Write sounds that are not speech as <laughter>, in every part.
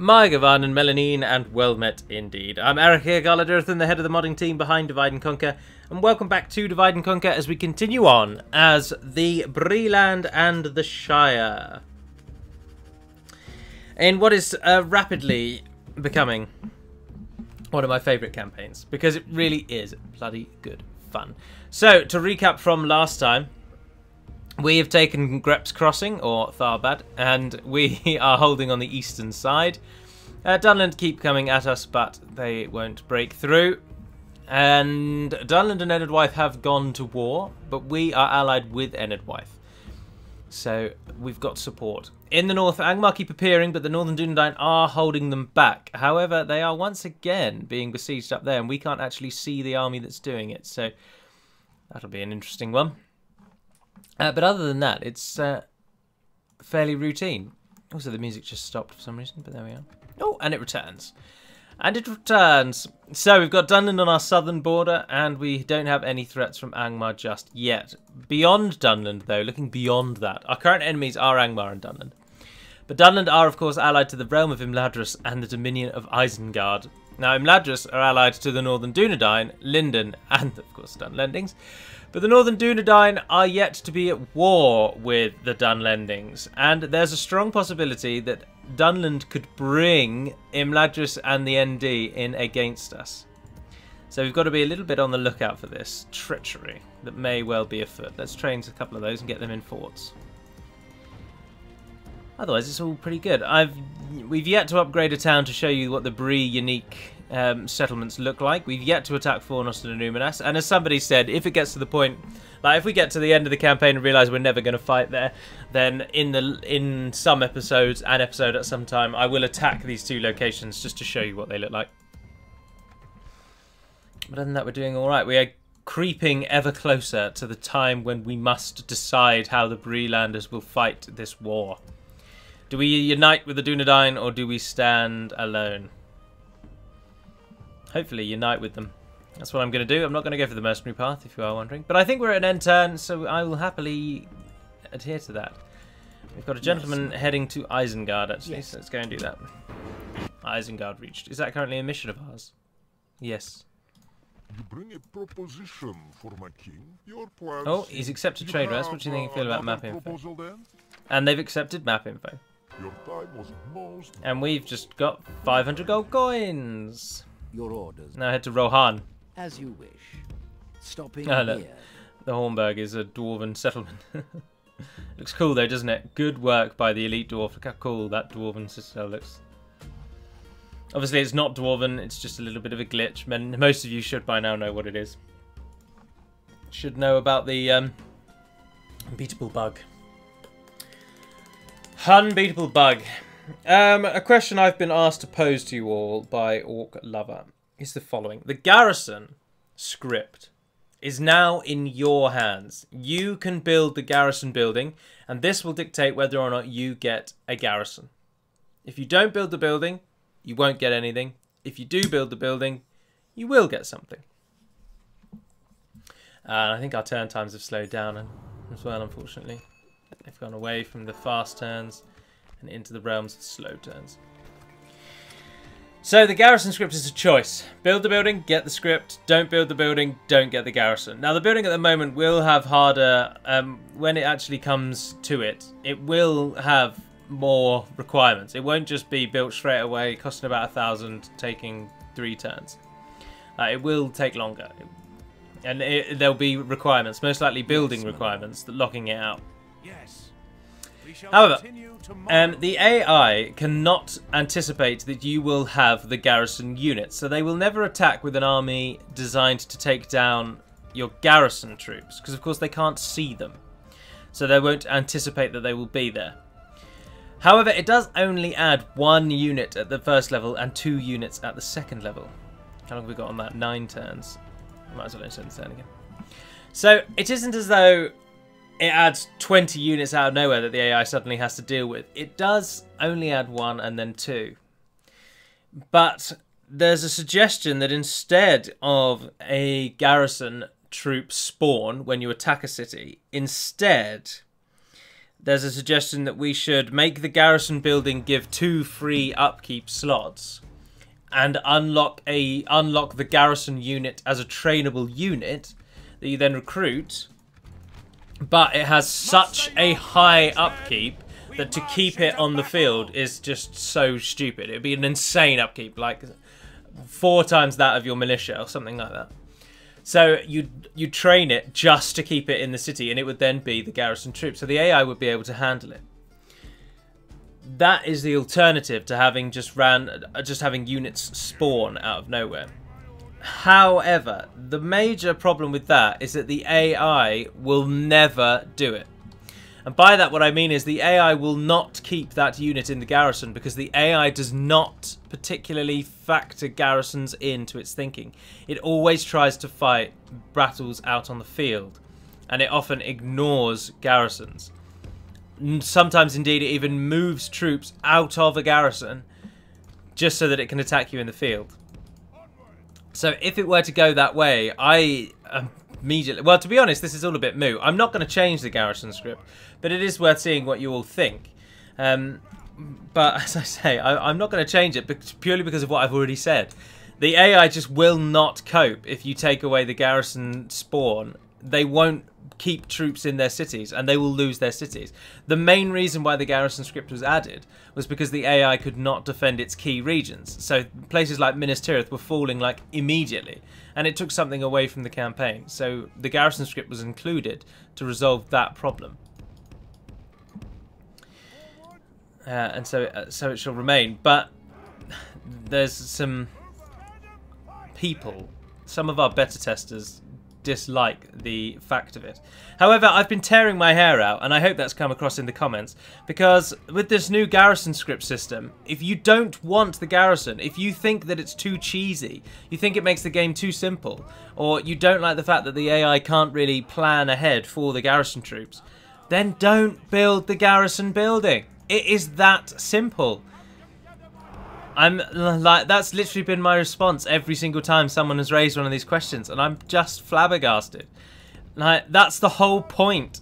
My Gavan and Melanine, and well met indeed. I'm Eric here, Galudirithon, the head of the modding team behind Divide and Conquer, and welcome back to Divide and Conquer as we continue on as the Breeland and the Shire. In what is uh, rapidly becoming one of my favourite campaigns, because it really is bloody good fun. So, to recap from last time, we have taken Greps Crossing, or Tharbad, and we <laughs> are holding on the eastern side. Uh, Dunland keep coming at us, but they won't break through. And Dunland and Enedwaith have gone to war, but we are allied with Enedwaith. So we've got support. In the north, Angmar keep appearing, but the Northern Dunedain are holding them back. However, they are once again being besieged up there, and we can't actually see the army that's doing it. So that'll be an interesting one. Uh, but other than that, it's uh, fairly routine. Also, the music just stopped for some reason, but there we are. Oh, and it returns. And it returns. So we've got Dunland on our southern border, and we don't have any threats from Angmar just yet. Beyond Dunland, though, looking beyond that, our current enemies are Angmar and Dunland. But Dunland are, of course, allied to the realm of Imladris and the dominion of Isengard. Now, Imladris are allied to the northern Dunedain, Lindon, and, of course, Dunlendings. But the Northern Dunedain are yet to be at war with the Dunlendings, and there's a strong possibility that Dunland could bring Imladris and the ND in against us. So we've got to be a little bit on the lookout for this treachery that may well be afoot. Let's train a couple of those and get them in forts. Otherwise, it's all pretty good. I've we've yet to upgrade a town to show you what the Bree unique um, settlements look like. We've yet to attack Fornost and Numinas, and as somebody said, if it gets to the point, like if we get to the end of the campaign and realise we're never going to fight there, then in the in some episodes, an episode at some time, I will attack these two locations just to show you what they look like. But other than that, we're doing all right. We are creeping ever closer to the time when we must decide how the Breelanders will fight this war. Do we unite with the Dunedain or do we stand alone? hopefully unite with them. That's what I'm going to do. I'm not going to go for the mercenary path, if you are wondering. But I think we're at an end turn, so I will happily adhere to that. We've got a gentleman yes. heading to Isengard, actually, yes. so let's go and do that. Isengard reached. Is that currently a mission of ours? Yes. You bring a proposition for my king. Your plans. Oh, he's accepted trade rest. What do you think you feel about map info? Then? And they've accepted map info. And we've just got 500 gold coins. Your orders. Now head to Rohan. As you wish. Stopping oh, look. here. The Hornburg is a dwarven settlement. <laughs> looks cool though, doesn't it? Good work by the elite dwarf. Look how cool that dwarven citadel looks. Obviously, it's not dwarven. It's just a little bit of a glitch. Most of you should by now know what it is. Should know about the um, unbeatable bug. Unbeatable bug. Um, a question I've been asked to pose to you all by Orc Lover is the following. The garrison script is now in your hands. You can build the garrison building, and this will dictate whether or not you get a garrison. If you don't build the building, you won't get anything. If you do build the building, you will get something. And I think our turn times have slowed down as well, unfortunately. They've gone away from the fast turns and into the realms of slow turns. So the garrison script is a choice. Build the building, get the script. Don't build the building, don't get the garrison. Now the building at the moment will have harder, um, when it actually comes to it, it will have more requirements. It won't just be built straight away, costing about a thousand, taking three turns. Uh, it will take longer. And it, there'll be requirements, most likely building requirements, that locking it out. Yes. However, um, the AI cannot anticipate that you will have the garrison units, so they will never attack with an army designed to take down your garrison troops, because of course they can't see them. So they won't anticipate that they will be there. However, it does only add one unit at the first level and two units at the second level. How long have we got on that? Nine turns. Might as well turn again. So it isn't as though it adds 20 units out of nowhere that the AI suddenly has to deal with. It does only add one and then two. But there's a suggestion that instead of a garrison troop spawn when you attack a city, instead there's a suggestion that we should make the garrison building give two free upkeep slots and unlock a unlock the garrison unit as a trainable unit that you then recruit but it has such a high upkeep that to keep it on the field is just so stupid. It would be an insane upkeep, like four times that of your militia or something like that. So you you train it just to keep it in the city, and it would then be the garrison troops. So the AI would be able to handle it. That is the alternative to having just ran, just having units spawn out of nowhere. However, the major problem with that is that the AI will never do it. And by that, what I mean is the AI will not keep that unit in the garrison because the AI does not particularly factor garrisons into its thinking. It always tries to fight battles out on the field, and it often ignores garrisons. Sometimes, indeed, it even moves troops out of a garrison just so that it can attack you in the field. So if it were to go that way, I immediately... Well, to be honest, this is all a bit moot. I'm not going to change the garrison script, but it is worth seeing what you all think. Um, but <laughs> as I say, I, am not going to change it purely because of what I've already said. The AI just will not cope if you take away the garrison spawn. They won't keep troops in their cities and they will lose their cities. The main reason why the garrison script was added was because the AI could not defend its key regions. So places like Minas Tirith were falling like immediately and it took something away from the campaign. So the garrison script was included to resolve that problem. Uh, and so uh, so it shall remain. But there's some people, some of our better testers dislike the fact of it. However, I've been tearing my hair out, and I hope that's come across in the comments, because with this new garrison script system, if you don't want the garrison, if you think that it's too cheesy, you think it makes the game too simple, or you don't like the fact that the AI can't really plan ahead for the garrison troops, then don't build the garrison building. It is that simple. I'm like that's literally been my response every single time someone has raised one of these questions and I'm just flabbergasted. Like that's the whole point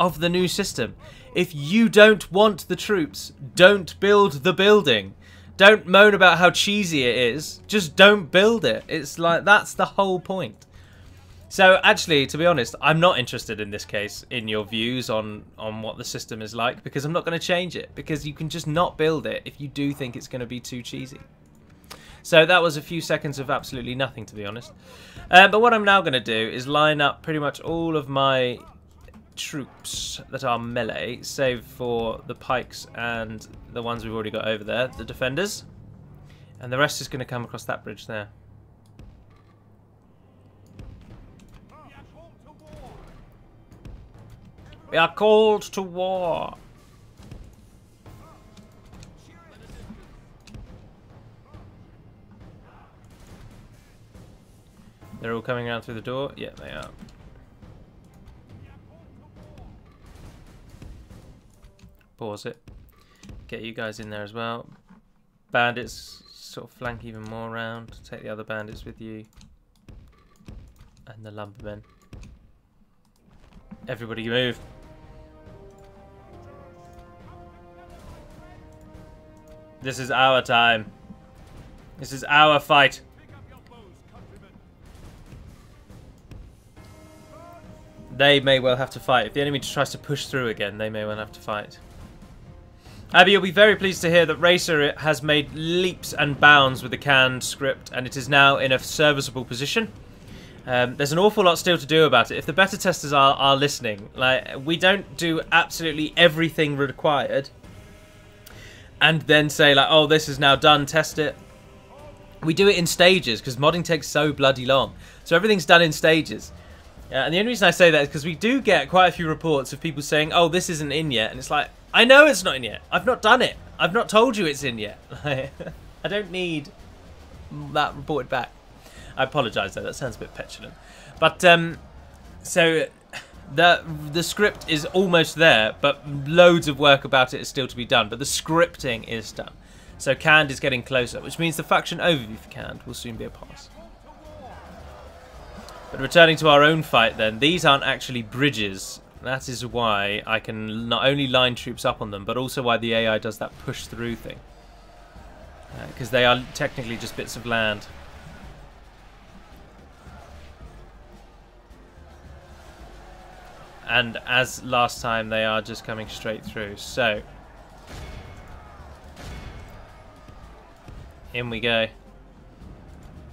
of the new system. If you don't want the troops, don't build the building. Don't moan about how cheesy it is. Just don't build it. It's like that's the whole point. So actually, to be honest, I'm not interested in this case in your views on on what the system is like because I'm not going to change it because you can just not build it if you do think it's going to be too cheesy. So that was a few seconds of absolutely nothing, to be honest. Uh, but what I'm now going to do is line up pretty much all of my troops that are melee, save for the pikes and the ones we've already got over there, the defenders. And the rest is going to come across that bridge there. We are called to war. They're all coming out through the door? Yeah, they are. Pause it. Get you guys in there as well. Bandits sort of flank even more around. Take the other bandits with you. And the lumbermen. Everybody move. This is our time. This is our fight. They may well have to fight. If the enemy tries to push through again, they may well have to fight. Abby, you'll be very pleased to hear that Racer has made leaps and bounds with the Khand script, and it is now in a serviceable position. Um, there's an awful lot still to do about it. If the beta testers are, are listening, like we don't do absolutely everything required and then say like, oh, this is now done, test it. We do it in stages because modding takes so bloody long. So everything's done in stages. Uh, and the only reason I say that is because we do get quite a few reports of people saying, oh, this isn't in yet. And it's like, I know it's not in yet. I've not done it. I've not told you it's in yet. <laughs> I don't need that reported back. I apologise though, that sounds a bit petulant. But, um, so the the script is almost there, but loads of work about it is still to be done. But the scripting is done. So Khand is getting closer, which means the faction overview for Khand will soon be a pass. But returning to our own fight then, these aren't actually bridges That is why I can not only line troops up on them, but also why the AI does that push through thing. Uh, because they are technically just bits of land. And as last time, they are just coming straight through. So, in we go.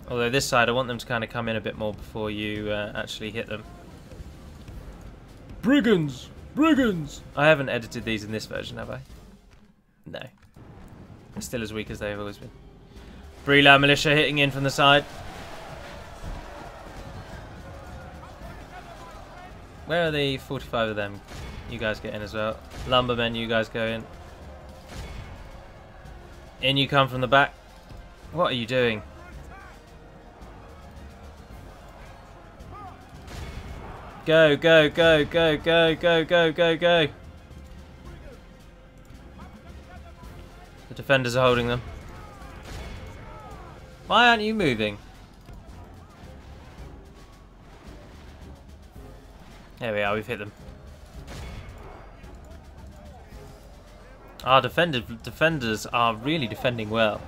Although this side, I want them to kind of come in a bit more before you uh, actually hit them. Brigands! Brigands! I haven't edited these in this version, have I? No. They're still as weak as they've always been. Breeland militia hitting in from the side. Where are the 45 of them? You guys get in as well. Lumbermen, you guys go in. In you come from the back. What are you doing? Go, go, go, go, go, go, go, go, go. The defenders are holding them. Why aren't you moving? There we are, we've hit them. Our defender, defenders are really defending well.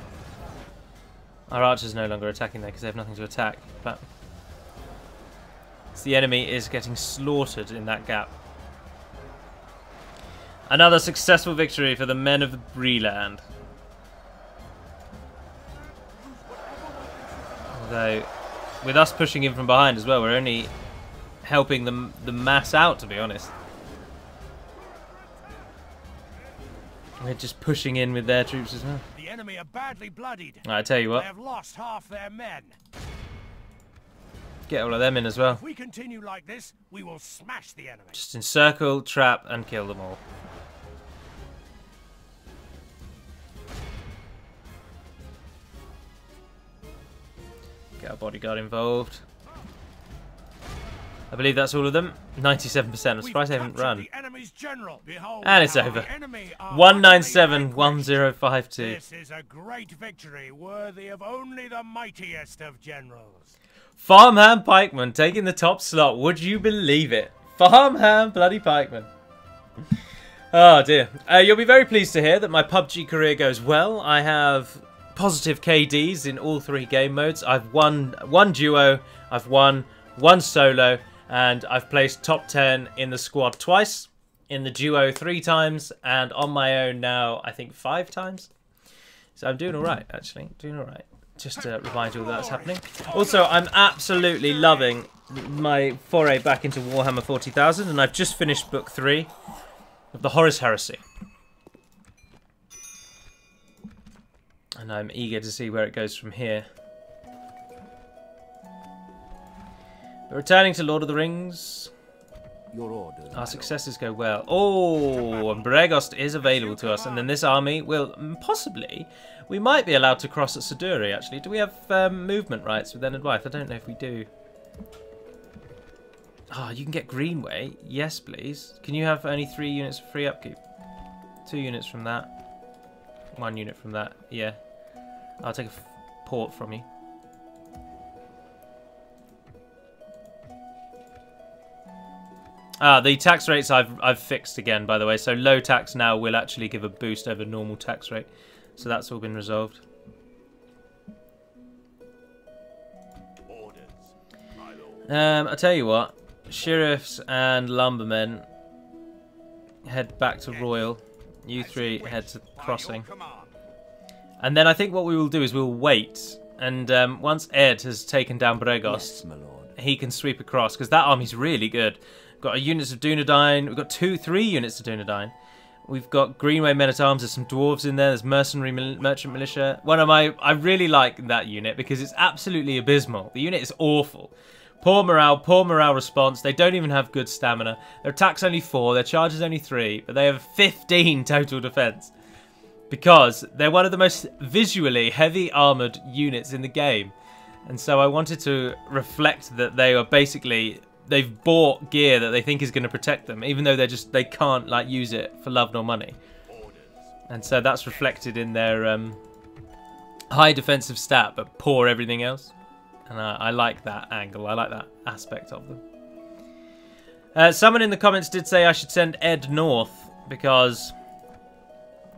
Our archers no longer attacking there because they have nothing to attack. But the enemy is getting slaughtered in that gap. Another successful victory for the men of the Breeland. Although, with us pushing in from behind as well, we're only helping the, the mass out, to be honest. We're just pushing in with their troops as well. The enemy are badly bloodied. I tell you what. They have lost half their men. get all of them in as well. If we continue like this, we will smash the enemy. Just encircle, trap, and kill them all. Get our bodyguard involved. I believe that's all of them. 97%. I'm surprised they haven't run. The enemy's general. Behold And it's over. the enemy are 197 utterly vanquished. 1052. This is a great victory, worthy of only the mightiest of generals. Farmhand Pikeman taking the top slot. Would you believe it? Farmhand bloody Pikeman. <laughs> Oh dear. Uh, you'll be very pleased to hear that my PUBG career goes well. I have positive KDs in all three game modes. I've won one duo, I've won one solo, and I've placed top 10 in the squad twice, in the duo three times, and on my own now, I think five times. So I'm doing alright, actually. Doing alright. Just to remind you all that's happening. Also, I'm absolutely loving my foray back into Warhammer 40,000, and I've just finished book three of the Horus Heresy. And I'm eager to see where it goes from here. But returning to Lord of the Rings, Your orders. our successes go well. Oh, and Bregost is available to us, and then this army will mm, possibly. We might be allowed to cross at Siduri, actually. Do we have um, movement rights with Enedwaith? I don't know if we do. Ah, you can get Greenway. Yes, please. Can you have only three units of free upkeep? Two units from that. One unit from that. Yeah. I'll take a f- port from you. Ah, the tax rates I've I've fixed again, by the way. So low tax now will actually give a boost over normal tax rate. So that's all been resolved. Orders. Um, I tell you what, sheriffs and lumbermen head back to Royal. You three head to Crossing, and then I think what we will do is we'll wait. And um, once Ed has taken down Bregos, Yes, he can sweep across because that army's really good. Got a units of Dunedain. We've got two, three units of Dunedain. We've got Greenway men at arms. There's some dwarves in there. There's mercenary mil- merchant militia. One of my, I really like that unit because it's absolutely abysmal. The unit is awful. Poor morale, poor morale response. They don't even have good stamina. Their attack's only four. Their charge is only three, but they have 15 <laughs> total defense because they're one of the most visually heavy armored units in the game. And so I wanted to reflect that they are basically they've bought gear that they think is going to protect them, even though they're just they can't like use it for love nor money. And so that's reflected in their um, high defensive stat, but poor everything else. And I, I like that angle. I like that aspect of them. Uh, someone in the comments did say I should send Ed north because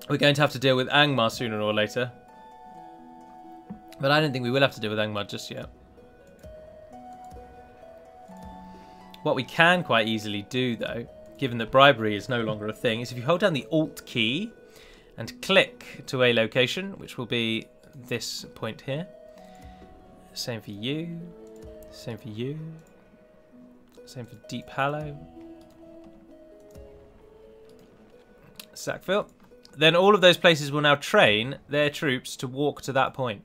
we're going to have to deal with Angmar sooner or later. But I don't think we will have to deal with Angmar just yet. What we can quite easily do, though, given that bribery is no longer a thing, is if you hold down the Alt key and click to a location, which will be this point here. Same for you. Same for you. Same for Deep Hallow. Sackville. Then all of those places will now train their troops to walk to that point.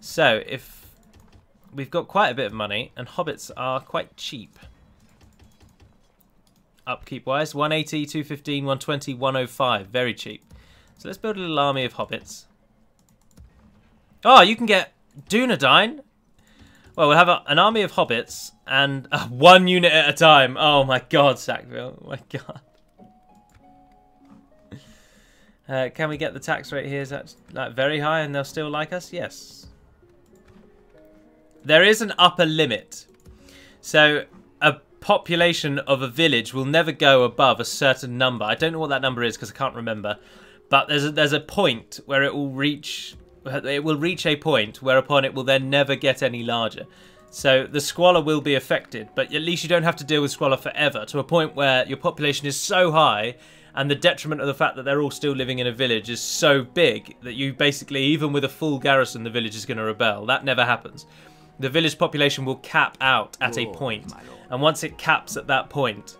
So if we've got quite a bit of money, and hobbits are quite cheap. Upkeep wise, 180, 215, 120, 105. Very cheap. So let's build a little army of hobbits. Oh, you can get Dunedain. Well, we'll have a, an army of hobbits and <laughs> uh, one unit at a time. Oh my god, Sackville. Oh my god. <laughs> Uh, can we get the tax rate here? Is that like very high and they'll still like us? Yes. There is an upper limit. So a population of a village will never go above a certain number. I don't know what that number is because I can't remember. But there's a, there's a point where it will reach it will reach a point whereupon it will then never get any larger. So the squalor will be affected, but at least you don't have to deal with squalor forever to a point where your population is so high and the detriment of the fact that they're all still living in a village is so big that you basically, even with a full garrison, the village is going to rebel. That never happens. The village population will cap out at a point, and once it caps at that point,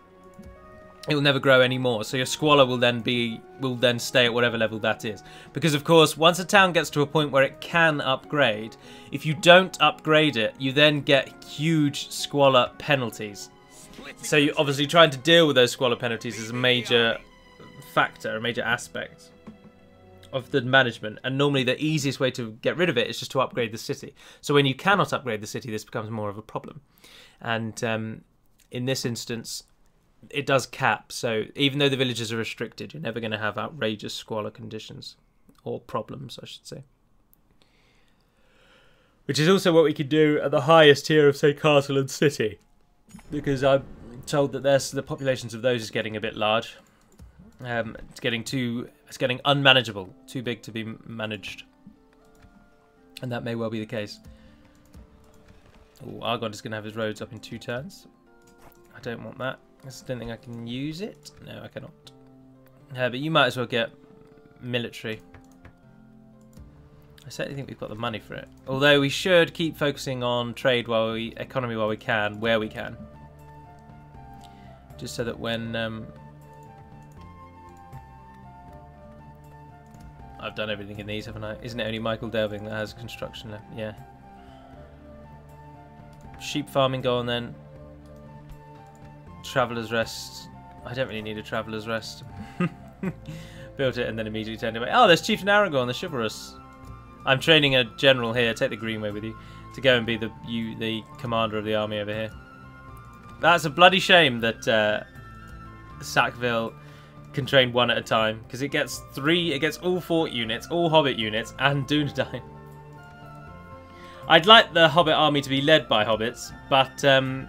it will never grow anymore. So your squalor will then be will then stay at whatever level that is. Because of course, once a town gets to a point where it can upgrade, if you don't upgrade it, you then get huge squalor penalties. So you obviously trying to deal with those squalor penalties is a major factor, a major aspect of the management. And normally the easiest way to get rid of it is just to upgrade the city. So when you cannot upgrade the city, this becomes more of a problem. And um, in this instance, it does cap. So even though the villages are restricted, you're never going to have outrageous squalor conditions or problems, I should say. Which is also what we could do at the highest tier of, say, castle and city, because I'm told that the populations of those is getting a bit large. Um, it's getting too, it's getting unmanageable, too big to be managed, and that may well be the case. Argon is going to have his roads up in two turns. I don't want that. I don't think I can use it. No, I cannot. Yeah, but you might as well get military. I certainly think we've got the money for it. Although we should keep focusing on trade while we, economy while we can, where we can. Just so that when um, I've done everything in these, haven't I? Isn't it only Michel Delving that has construction left? Yeah. Sheep farming, go on then. Traveller's Rest. I don't really need a Traveller's Rest. <laughs> Built it and then immediately turned away. Oh, there's Chieftain Aragorn, the chivalrous. I'm training a general here. Take the Greenway with you to go and be the you the commander of the army over here. That's a bloody shame that uh, Sackville can train one at a time because it gets three. It gets all fort units, all Hobbit units, and Dunedain. I'd like the Hobbit army to be led by hobbits, but um,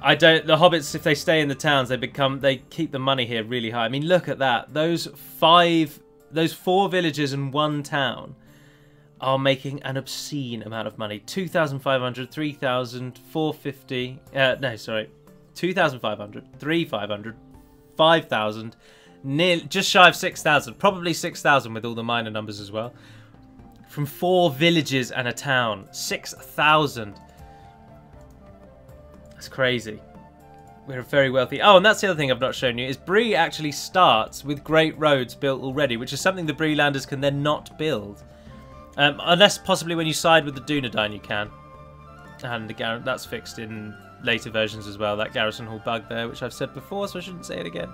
I don't. The hobbits, if they stay in the towns, they become. They keep the money here really high. I mean, look at that. Those five, those four villages and one town are making an obscene amount of money. 2,500, 3,000, 450. Uh, no, sorry. 2,500, 3,500, 5,000, near just shy of 6,000. Probably 6,000 with all the minor numbers as well. From four villages and a town. 6,000. That's crazy. We're very wealthy. Oh, and that's the other thing I've not shown you, is Bree actually starts with great roads built already, which is something the Breelanders can then not build. Um, unless possibly when you side with the Dunedain you can. And the that's fixed in later versions as well, that Garrison Hall bug there, which I've said before, so I shouldn't say it again.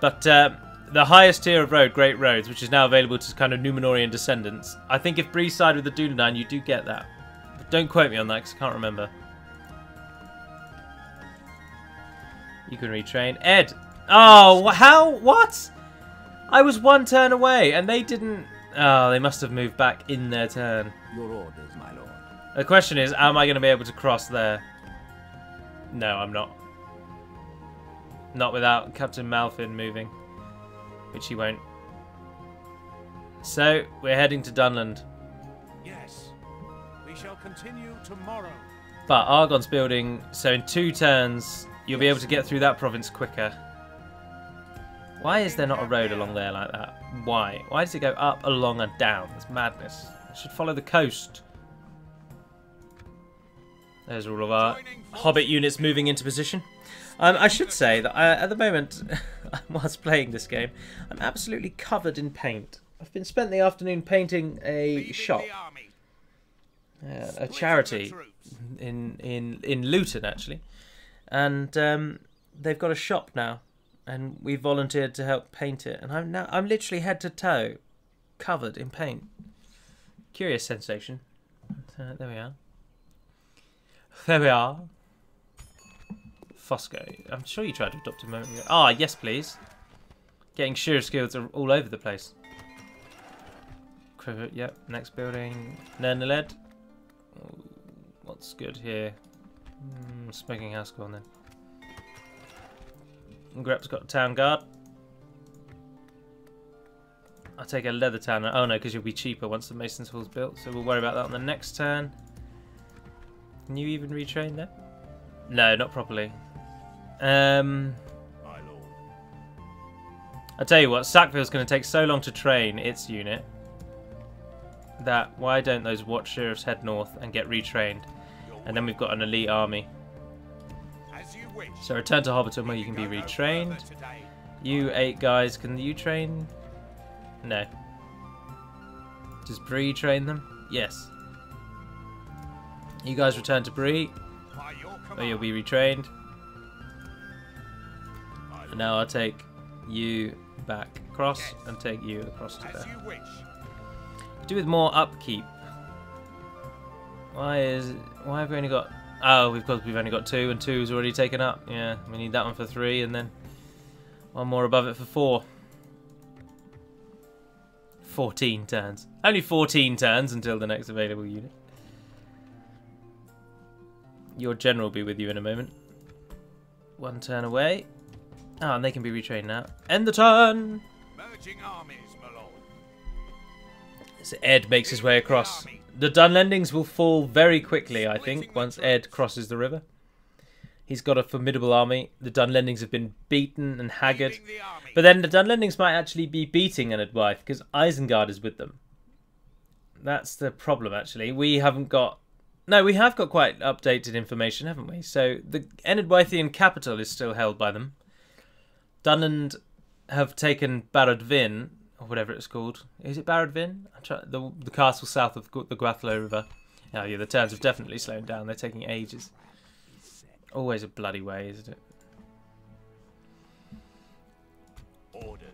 But uh, the highest tier of road, Great Roads, which is now available to kind of Numenorian descendants, I think if Bree side with the Dunedain, you do get that. But don't quote me on that, because I can't remember. You can retrain. Ed! Oh, how? What? I was one turn away, and they didn't... Oh, they must have moved back in their turn. Your orders, my lord. The question is, am I going to be able to cross there? No, I'm not. Not without Captain Malfin moving, which he won't. So, we're heading to Dunland. Yes. We shall continue tomorrow. But Argon's building, so in two turns, you'll be able to get through that province quicker. Why is there not a road along there like that? Why? Why does it go up, along, and down? It's madness. It should follow the coast. There's all of our Hobbit units moving into position. Um, I should say that I, at the moment, <laughs> whilst playing this game, I'm absolutely covered in paint. I've been spent the afternoon painting a shop, uh, a charity in in in Luton actually, and um, they've got a shop now, and we volunteered to help paint it, and I'm now I'm literally head to toe covered in paint. Curious sensation. Uh, there we are. There we are. Fosco. I'm sure you tried to adopt a moment ago. Ah, yes, please. Getting sheriff skills are all over the place. Crivet, yep. Next building. Nernaled. What's good here? Mm, smoking house, go on then. Grep's got a town guard. I'll take a leather town. Oh no, because you'll be cheaper once the Mason's Hall's built, so we'll worry about that on the next turn. Can you even retrain there? No, not properly. Um. I tell you what, Sackville's going to take so long to train its unit that why don't those watch sheriffs head north and get retrained, and then we've got an elite army. So return to Hobbiton where you can be retrained. You eight guys, can you train? No. Does Bree train them? Yes. You guys return to Bree, where you'll be retrained. And now I'll take you back across and take you across to As there. do with more upkeep. Why is why have we only got? Oh, we've got we've only got two, and two's already taken up. Yeah, we need that one for three, and then one more above it for four. Fourteen turns. Only fourteen turns until the next available unit. Your general will be with you in a moment. One turn away. Oh, and they can be retrained now. End the turn. Merging armies, my lord. As Ed makes his way across. The Dunlendings will fall very quickly, I think, once Ed crosses the river. He's got a formidable army. The Dunlendings have been beaten and haggard. Leading the army. But then the Dunlendings might actually be beating Enedwaith because Isengard is with them. That's the problem, actually. We haven't got. No, we have got quite updated information, haven't we? So the Enedwythian capital is still held by them. Dunland have taken Barad-Vin, or whatever it's called. Is it Barad-Vin? The, the castle south of the Gwathlo River. Oh, yeah, the turns have definitely slowed down. They're taking ages. Always a bloody way, isn't it? Orders.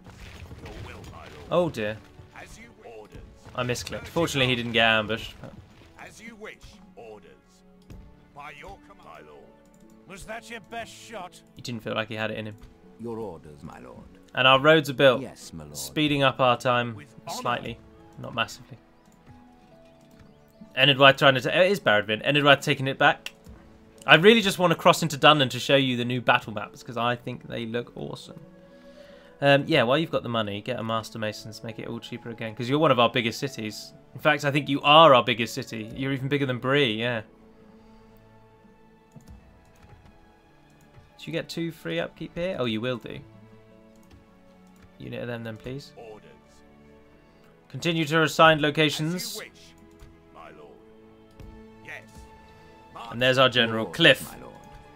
Your will, my lord. Oh dear, As you orders. I misclicked. Fortunately, he didn't get ambushed. As you wish. Orders. By your command, my lord. Was that your best shot? He didn't feel like he had it in him. Your orders, my lord. And our roads are built, Yes, my lord. speeding up our time With honour. slightly, not massively. Enedwaith trying to. ta- it is Barradvin. Enedwaith taking it back. I really just want to cross into Dunland to show you the new battle maps because I think they look awesome. Um, yeah, while you've got the money, get a Master Masons, make it all cheaper again because you're one of our biggest cities. In fact, I think you are our biggest city. You're even bigger than Bree, yeah. Do you get two free upkeep here? Oh, you will do. Unit of them then, please. Orders. Continue to assign As locations. wish. Lord. Yes. And there's our General, orders, Cliff.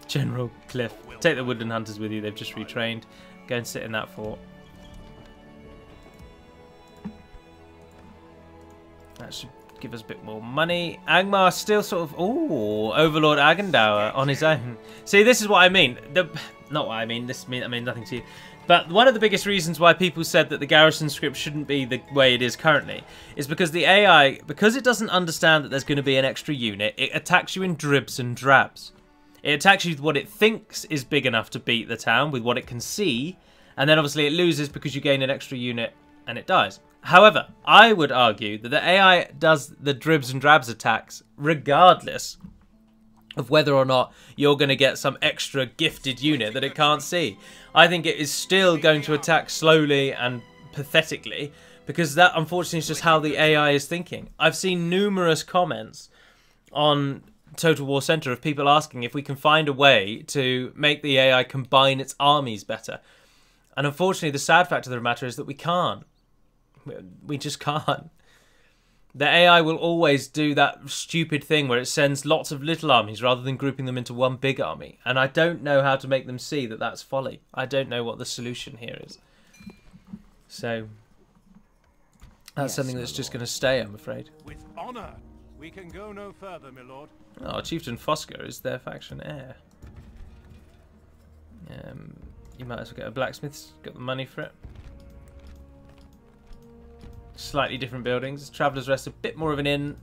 General Cliff. Take the Woodland Hunters with you, they've just retrained. Go and sit in that fort. That should give us a bit more money. Angmar still sort of, ooh, Overlord Agendower on his own. See, this is what I mean. The, not what I mean. This mean I mean nothing to you. But one of the biggest reasons why people said that the garrison script shouldn't be the way it is currently is because the AI, because it doesn't understand that there's going to be an extra unit, it attacks you in dribs and drabs. It attacks you with what it thinks is big enough to beat the town, with what it can see, and then obviously it loses because you gain an extra unit and it dies. However, I would argue that the AI does the dribs and drabs attacks regardless of whether or not you're going to get some extra gifted unit that it can't see. I think it is still going to attack slowly and pathetically because that unfortunately is just how the AI is thinking. I've seen numerous comments on Total War Center of people asking if we can find a way to make the AI combine its armies better. And unfortunately, the sad fact of the matter is that we can't. We just can't. The AI will always do that stupid thing where it sends lots of little armies rather than grouping them into one big army. And I don't know how to make them see that that's folly. I don't know what the solution here is. So that's Yes, something that's just going to stay, I'm afraid. With honor, we can go no further, my lord. Oh, Chieftain Fosco is their faction heir. Um, you might as well get a blacksmith's Got the money for it. Slightly different buildings. Traveller's Rest a bit more of an inn.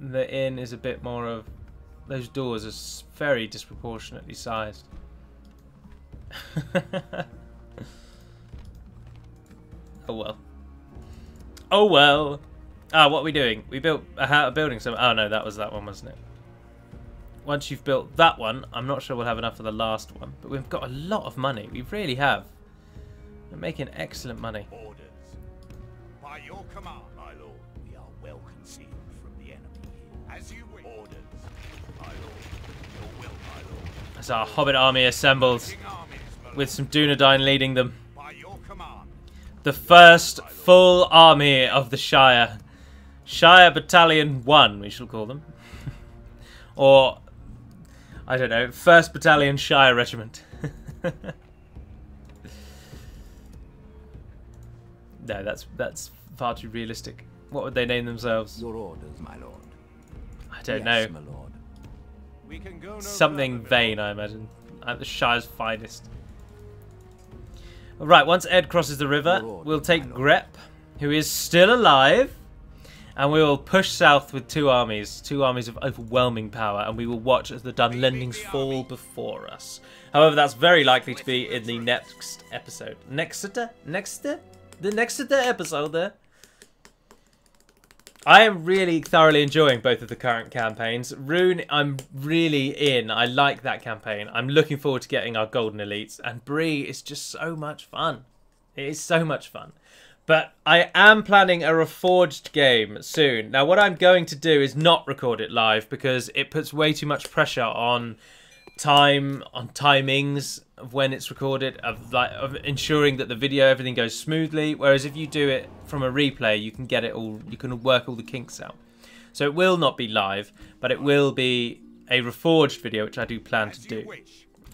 The inn is a bit more of. Those doors are very disproportionately sized. <laughs> oh well. Oh well. Ah, what are we doing? We built a, a building. So, oh no, that was that one, wasn't it? Once you've built that one, I'm not sure we'll have enough for the last one, but we've got a lot of money. We really have. We're making excellent money. Orders. By your command, my lord. We are well concealed from the enemy. As you wish. Orders. My lord. Your will, my lord. As our Hobbit army assembles, armies, with some Dunedain leading them. By your command. The first full army of the Shire. Shire Battalion 1, we shall call them. <laughs> or, I don't know, 1st Battalion Shire Regiment. <laughs> no, that's that's far too realistic. What would they name themselves? Your orders, my lord. I don't yes, know. my lord. We can go no Something further, vain. I imagine. At the Shire's finest. Right, once Ed crosses the river, Lord, we'll take my lord. Grep, who is still alive, and we will push south with two armies, two armies of overwhelming power, and we will watch as the Dunlendings fall before us. However, that's very likely to be in the next episode. Next, next, the next episode there. I am really thoroughly enjoying both of the current campaigns. Rune, I'm really in. I like that campaign. I'm looking forward to getting our golden elites. And Bree is just so much fun. It is so much fun. But I am planning a reforged game soon. Now, what I'm going to do is not record it live because it puts way too much pressure on time, on timings of when it's recorded, of like of ensuring that the video everything goes smoothly. Whereas if you do it from a replay, you can get it all, you can work all the kinks out. So it will not be live, but it will be a reforged video, which I do plan to do.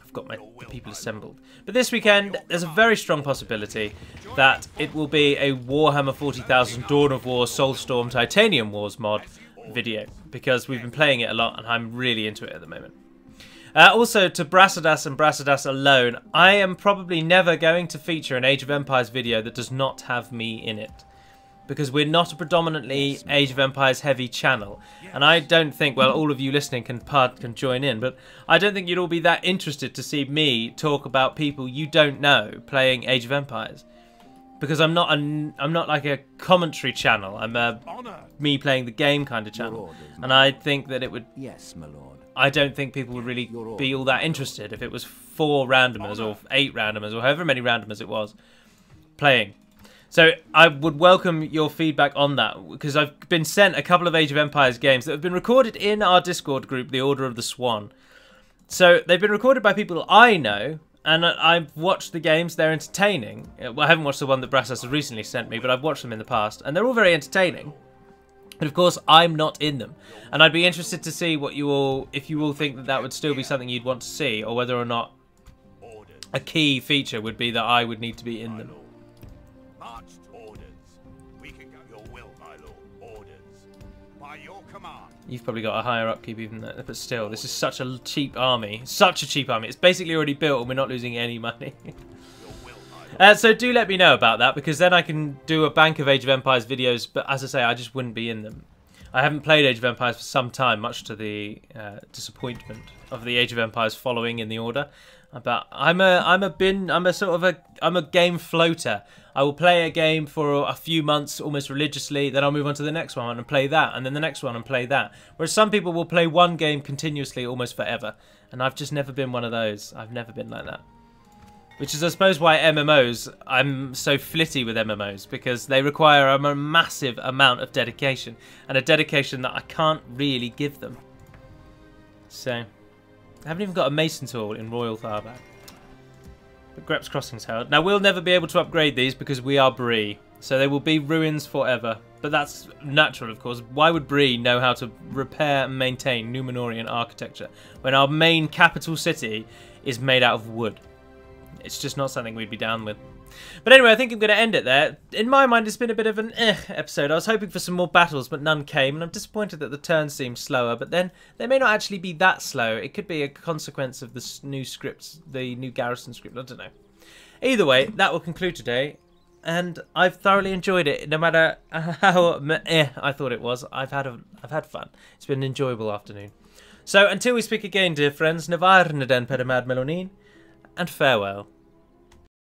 I've got my people assembled. But this weekend, there's a very strong possibility that it will be a Warhammer 40,000 Dawn of War Soulstorm Titanium Wars mod video because we've been playing it a lot and I'm really into it at the moment. Uh, also, to Brassadas and Brassadas alone, I am probably never going to feature an Age of Empires video that does not have me in it. Because we're not a predominantly Age of Empires heavy channel. And I don't think, well, all of you listening can part can join in, but I don't think you'd all be that interested to see me talk about people you don't know playing Age of Empires. Because I'm not a, I'm not like a commentary channel. I'm a Honor. me playing the game kind of channel. And I think that it would Yes, my lord. I don't think people would really be all that interested if it was four randomers or eight randomers or however many randomers it was playing. So I would welcome your feedback on that because I've been sent a couple of Age of Empires games that have been recorded in our Discord group, the Order of the Swan. So they've been recorded by people I know, and I've watched the games. They're entertaining. I haven't watched the one that Brassas has recently sent me, but I've watched them in the past, and they're all very entertaining. But of course, I'm not in them, and I'd be interested to see what you all, if you all think that that would still be something you'd want to see, or whether or not a key feature would be that I would need to be in them. lord. March to orders. We can go your will, my lord. Orders. By your. You've probably got a higher upkeep even though, but still, this is such a cheap army, such a cheap army. It's basically already built, and we're not losing any money. <laughs> Uh, so do let me know about that because then I can do a bank of Age of Empires videos. But as I say, I just wouldn't be in them. I haven't played Age of Empires for some time, much to the uh, disappointment of the Age of Empires following in the order. Uh, But I'm a I'm a bin I'm a sort of a I'm a game floater. I will play a game for a few months almost religiously, then I'll move on to the next one and play that, and then the next one and play that. Whereas some people will play one game continuously almost forever. And I've just never been one of those. I've never been like that. Which is, I suppose, why MMOs, I'm so flitty with MMOs, because they require a massive amount of dedication, and a dedication that I can't really give them. So, I haven't even got a Mason tool in Royal Tharbad. But Grep's Crossing's held. Now, we'll never be able to upgrade these because we are Bree, so they will be ruins forever. But that's natural, of course. Why would Bree know how to repair and maintain Numenorian architecture when our main capital city is made out of wood? It's just not something we'd be down with. But anyway, I think I'm going to end it there. In my mind, it's been a bit of an eh episode. I was hoping for some more battles, but none came, and I'm disappointed that the turns seem slower. But then they may not actually be that slow. It could be a consequence of the new scripts, the new Garrison script. I don't know. Either way, that will conclude today, and I've thoroughly enjoyed it. No matter how eh I thought it was, I've had a, I've had fun. It's been an enjoyable afternoon. So until we speak again, dear friends, Navarre den Pedamad Melonin, and farewell.